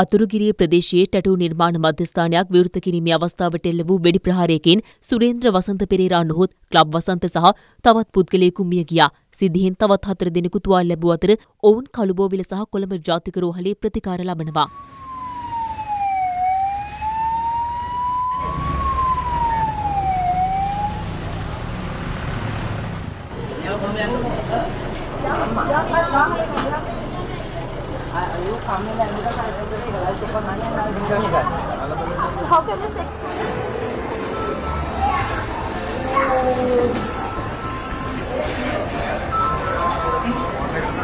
අතුරුගිරිය ප්‍රදේශයේ ටැටූ නිර්මාණ මධ්‍යස්ථානයක් විවෘත කිරීමේ අවස්ථාවට එල්ල වූ වෙඩි ප්‍රහාරයකින් සුරේන්ද්‍ර වසන්ත පෙරේරා නොහොත් ක්ලබ් වසන්ත සහ තවත් පුද්ගලයෙකු මිය ගියා. සිද්ධියෙන් තවත් හතර දෙනෙකු තුවාල ලැබූ අතර ඔවුන් කළුබෝවිල සහ කොළඹ ජාතික රෝහලේ ප්‍රතිකාර ලබනවා. you How can you check?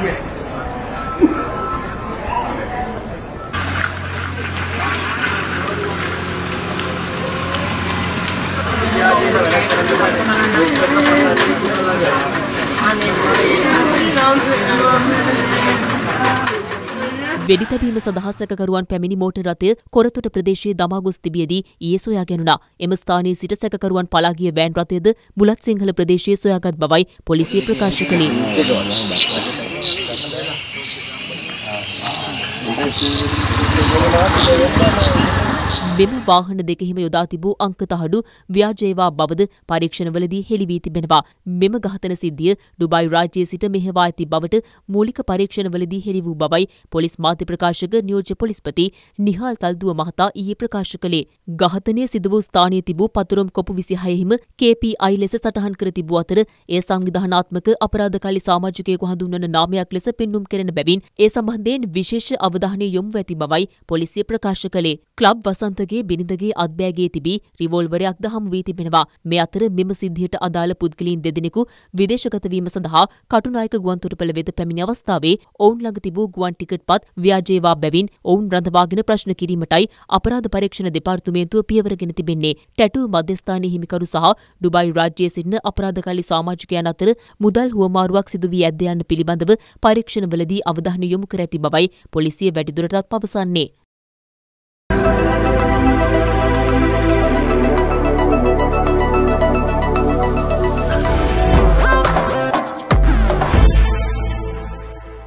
Yes. Sounds like you are වෙඩි තැබීම සඳහා සැකකරුවන් පැමිණි මෝටර් රථය කොරතොට ප්‍රදේශයේ දමා ගොස් තිබියදී ඊයේ සොයා ගැනුණා. එම ස්ථානයේ සිට සැකකරුවන් පලා ගිය වෑන් රථයද බුලත් සිංහල ප්‍රදේශයේ සොයාගත් බවයි පොලිසිය ප්‍රකාශ කළේ. මෙම වාහන දෙකෙහිම යොදා තිබූ අංක තහඩු ව්‍යාජ ඒවා බවද පරීක්ෂණවලදී හෙළි වී තිබෙනවා. මෙම ඝාතන සිද්ධිය ඩුබායි රාජ්‍යයේ සිට මෙහෙවා ඇති බවට මූලික පරීක්ෂණවලදී හෙළි වූ බවයි පොලිස් මාධ්‍ය ප්‍රකාශක නියෝජ්‍ය පොලිස්පති නිහාල් තල්දුව මහතා ඊයේ ප්‍රකාශ කළේ. ඝාතනය සිදු වූ ස්ථානයේ තිබූ පතුරුම් කොපු 26හිම KPI ලෙස සටහන් කර තිබූ අතර එය සංවිධානාත්මක අපරාධකාරී සමාජිකයෙකු හඳුන්වන නාමයක් ලෙස පෙන්눔 කෙරෙන බැවින් ඒ සම්බන්ධයෙන් විශේෂ අවධානය යොමු ඇති බවයි පොලිසිය ප්‍රකාශ කළේ. ක්ලබ් වසන්තගේ බිරිඳගේ අත්බෑගේ තිබී රිවෝල්වරයක්ද හමු වී තිබෙනවා. මේ අතර මෙම සිද්ධියට අදාළ පුද්ගලයන් දෙදෙනෙකු විදේශගත වීම සඳහා කටුනායක ගුවන්තොටුපළ වෙත පැමිණි අවස්ථාවේ ඔවුන් ළඟ තිබූ ගුවන් ටිකට්පත් ව්‍යාජේවා බැවින් ඔවුන් රඳවාගෙන ප්‍රශ්න කිරීමටයි අපරාධ පරීක්ෂණ දෙපාර්තමේන්තුව පියවරගෙන තිබෙන්නේ. ටැටූ මධ්‍යස්ථානයේ හිමිකරු සහ ඩුබායි රාජ්‍යයේ සිටින අපරාධකාරී සමාජිකයන් අතර මුදල් හුවමාරුවක් සිදු වී ඇද්ද යන්න පිළිබඳව පරීක්ෂණවලදී අවධානය යොමු කර ඇති බවයි පොලිසිය වැඩිදුරටත් පවසන්නේ.